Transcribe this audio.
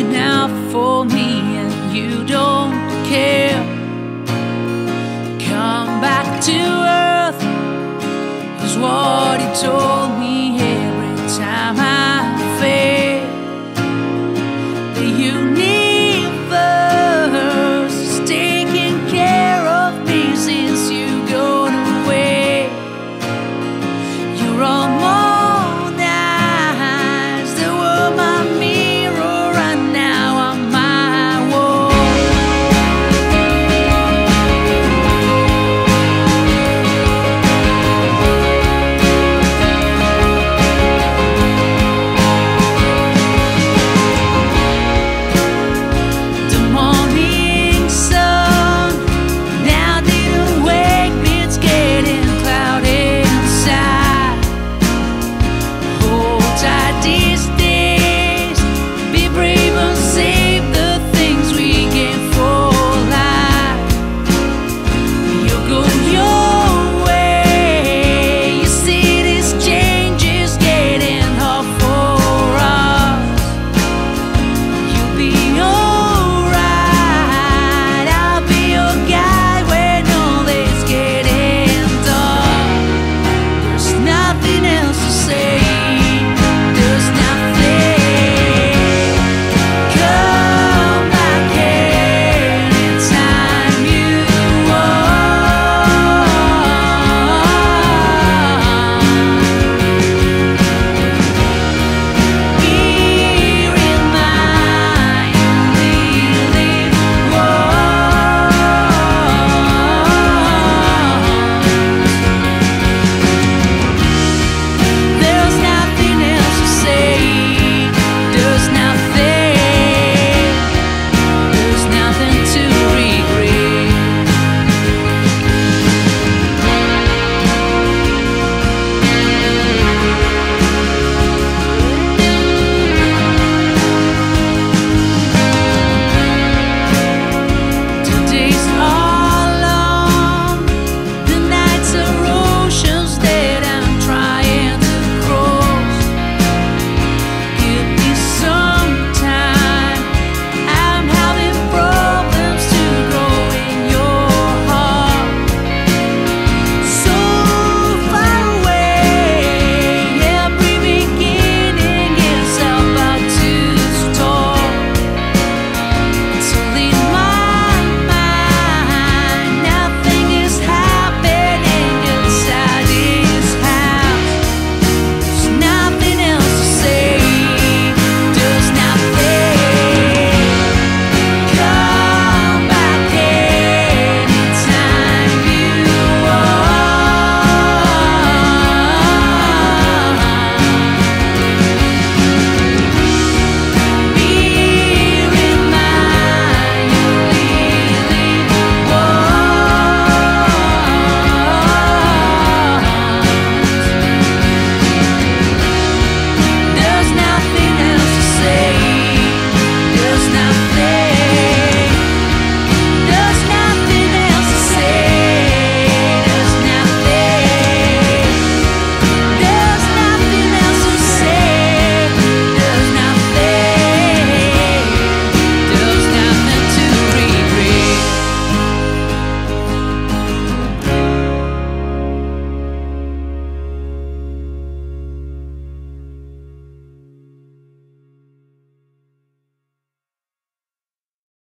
it now for me and you don't care. Come back to earth is what he told.